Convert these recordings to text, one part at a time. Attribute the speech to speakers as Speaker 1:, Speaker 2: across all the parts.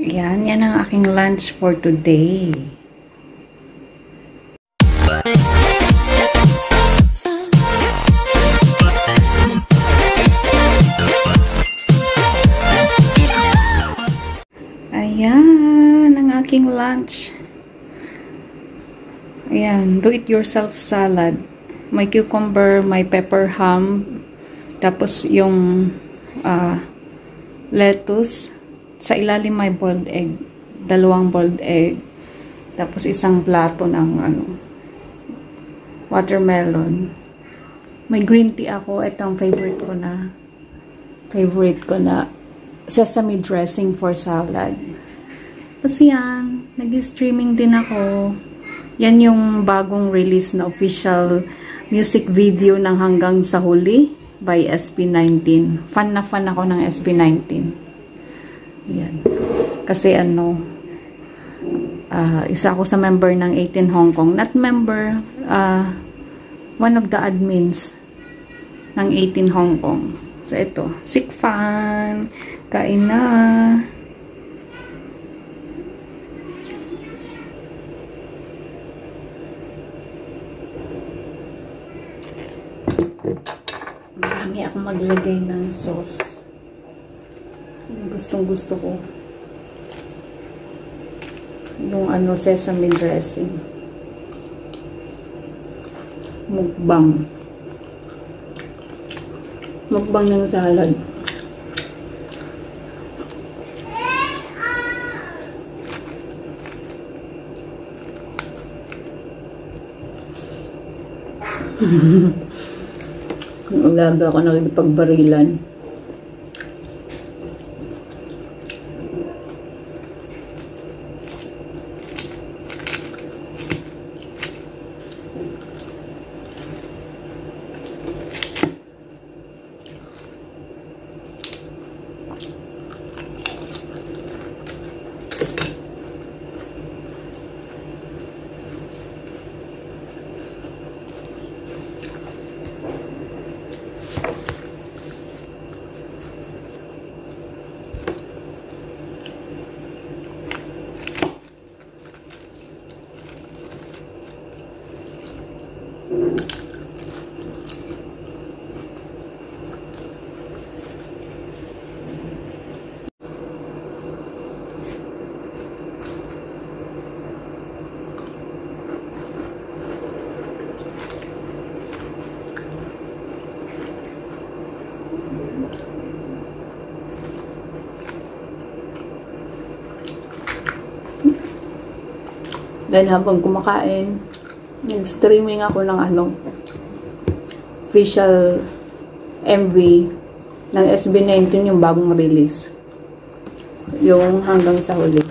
Speaker 1: Yan, yan ang aking lunch for today. Ayan, ang aking lunch. Ayan, do-it-yourself salad. May cucumber, may pepper ham, tapos yung uh, lettuce, sa ilalim may boiled egg. Dalawang boiled egg. Tapos isang plato ng ano, watermelon. May green tea ako. Ito ang favorite ko na favorite ko na sesame dressing for salad. Kasi yan, nag-streaming din ako. Yan yung bagong release na official music video ng Hanggang sa Huli by SB19. Fan na fan ako ng SB19. Yan. Kasi ano, uh, isa ako sa member ng 18 Hong Kong. Not member, uh, one of the admins ng 18 Hong Kong. So, ito. Sick fan. Kain na. Marami akong maglagay ng sauce. Gustong gusto ko. Yung ano, sesame dressing. Mukbang. Mukbang ng salad. Ang alaga ako nakikipagbarilan. Dahil habang kumakain, nag-streaming ako ng ano, official MV ng SB19 yung bagong release. Yung hanggang sa huli.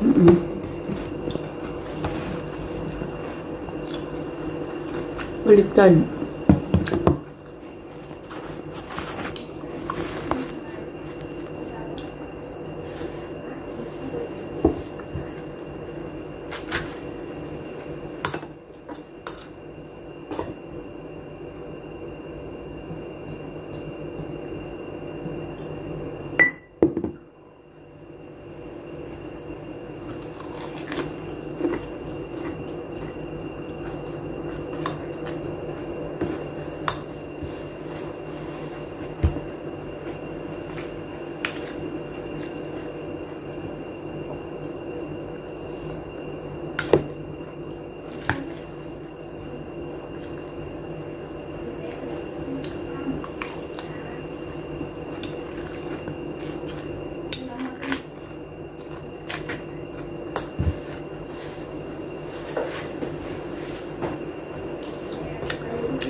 Speaker 1: Mm -mm. Baliktad.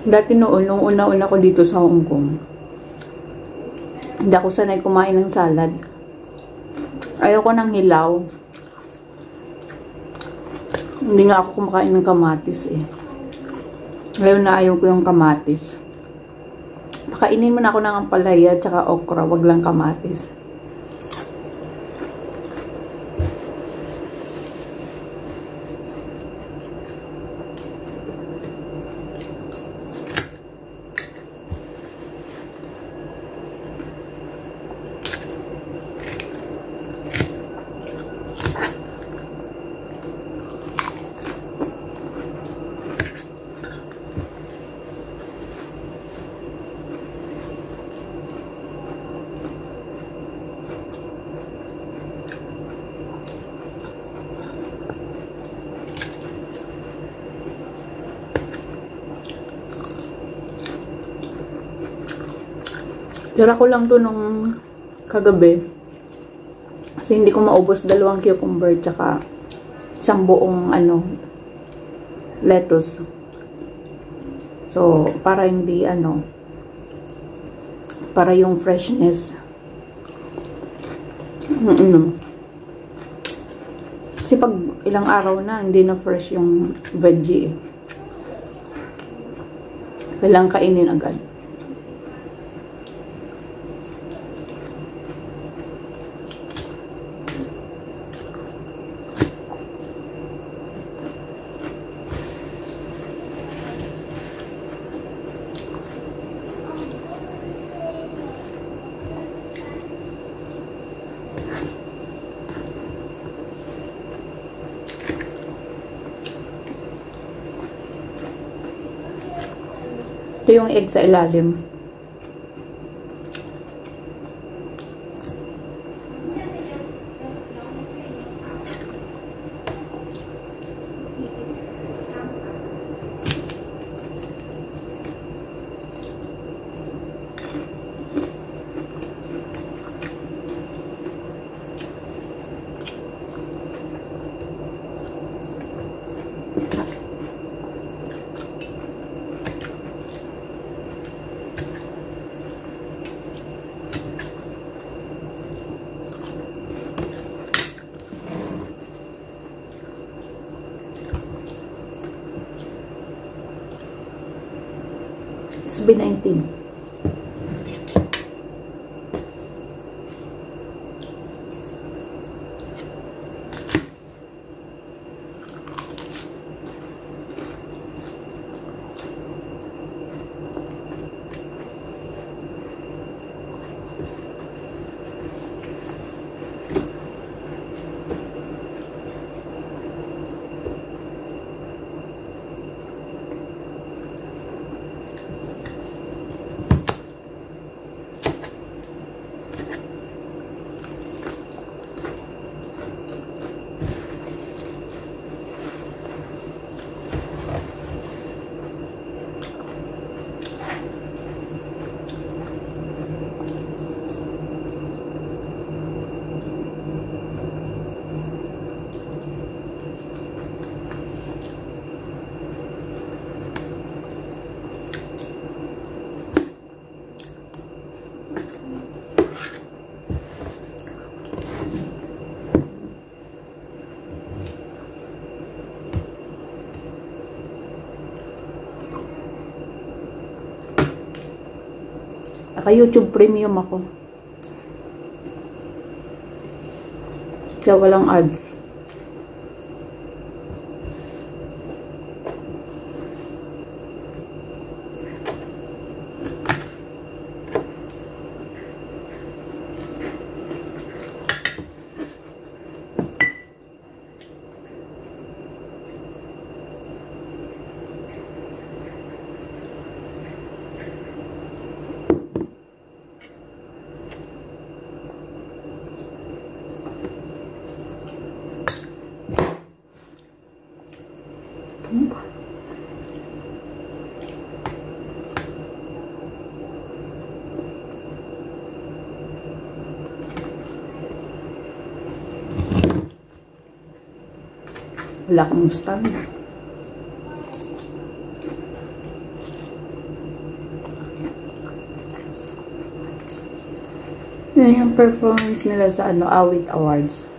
Speaker 1: Dati noon, nung una-una ko dito sa Hong Kong, hindi ako sanay kumain ng salad. Ayoko ng hilaw. Hindi nga ako kumakain ng kamatis eh. Ngayon na ayaw ko yung kamatis. Pakainin mo na ako ng ampalaya at okra, wag lang kamatis. Tira ko lang to nung kagabi. Kasi hindi ko maubos dalawang cucumber tsaka isang buong ano lettuce. So, para hindi ano para yung freshness. Mm -mm. Kasi pag ilang araw na, hindi na fresh yung veggie. Kailangan kainin agad. Yung egg sa ilalim. SB19. Naka YouTube Premium ako. Kaya walang ads. Wala kang stand. Yan yung performance nila sa ano, Awit Awards.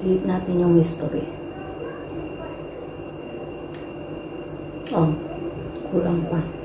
Speaker 2: Delete natin yung history. Oh, kulang pa.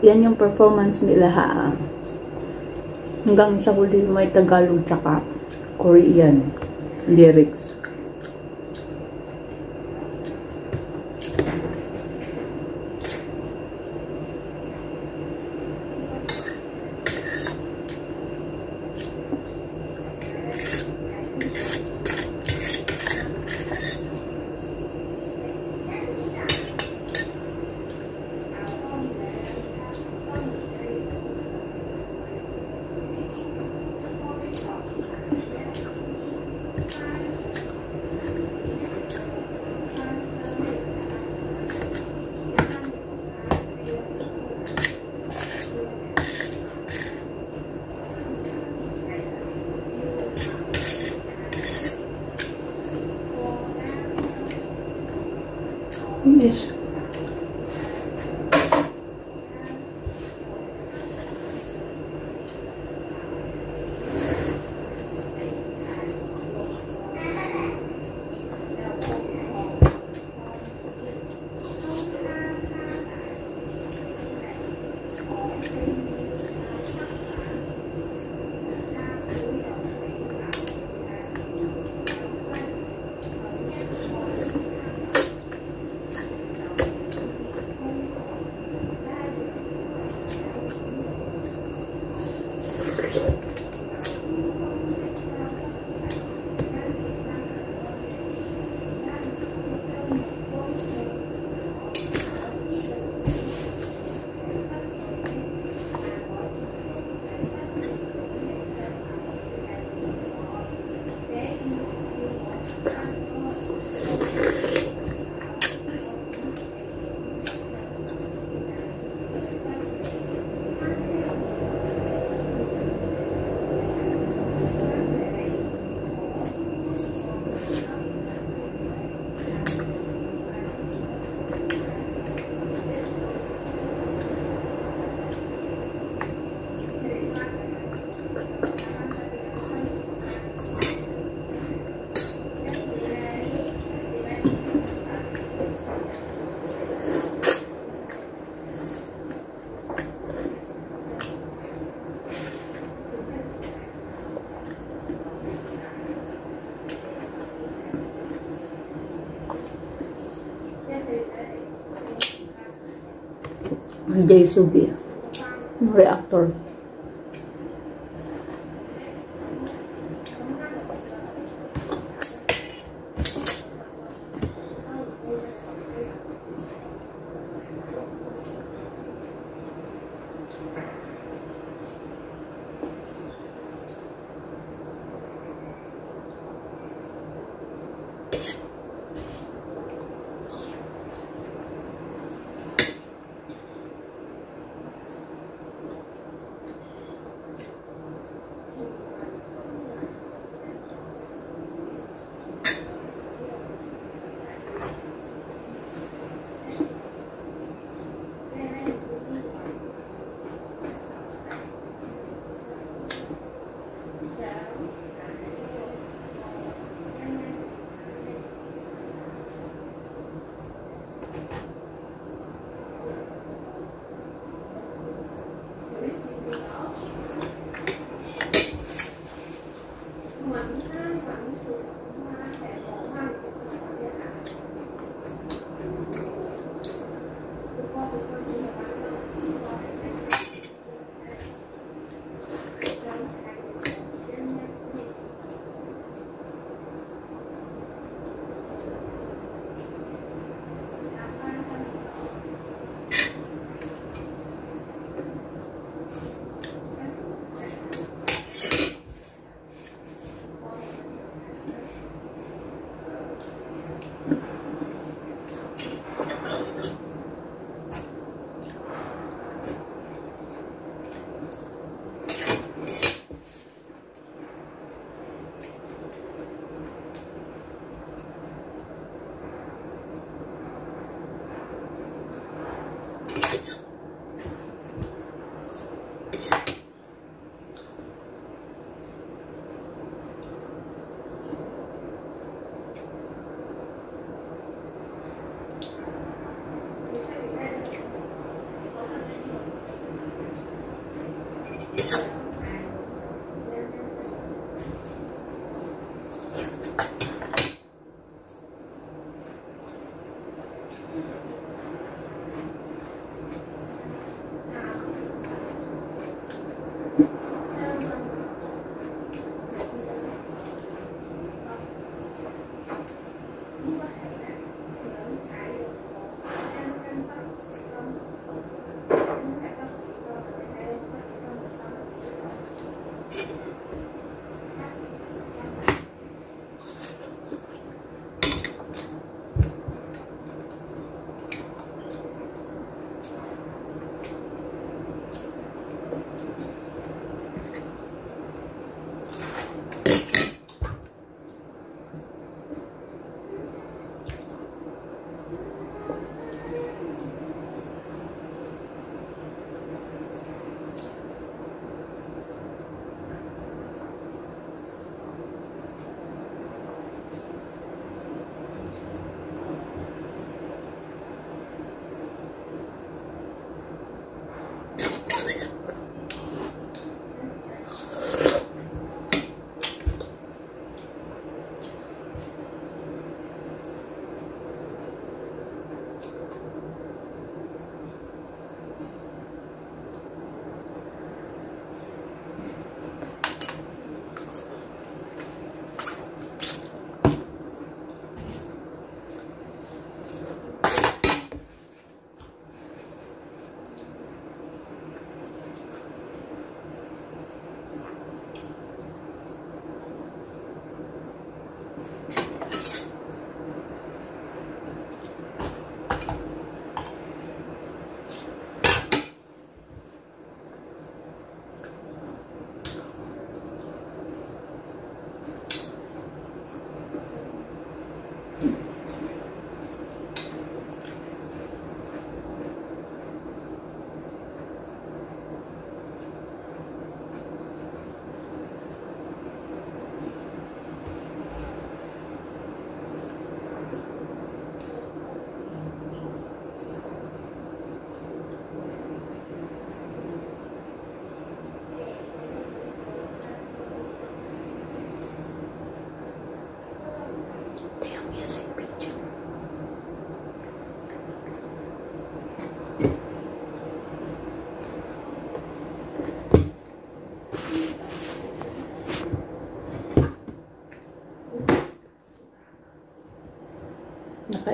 Speaker 2: Yan yung performance nila ha. Hanggang sa huli may Tagalog tsaka Korean lyrics. Jay Sugi. Yung reactor.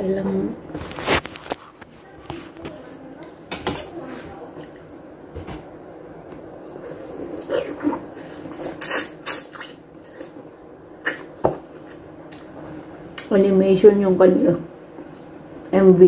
Speaker 1: Nakailang animation yung kanila MV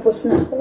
Speaker 1: Tapos na ako.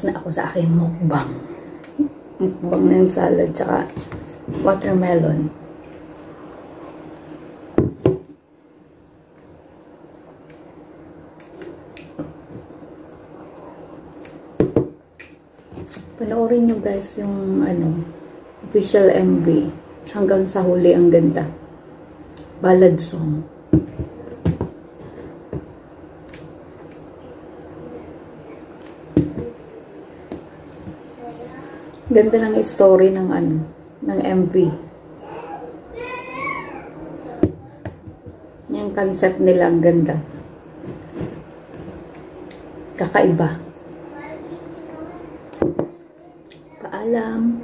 Speaker 1: Tapos na ako sa aking mukbang. Mukbang ng salad tsaka watermelon. Panoorin nyo guys yung ano, official MV. Hanggang sa huli ang ganda. Ballad song. Ganda ng story ng ano, ng MV. Yung concept nila ang ganda. Kakaiba. Paalam.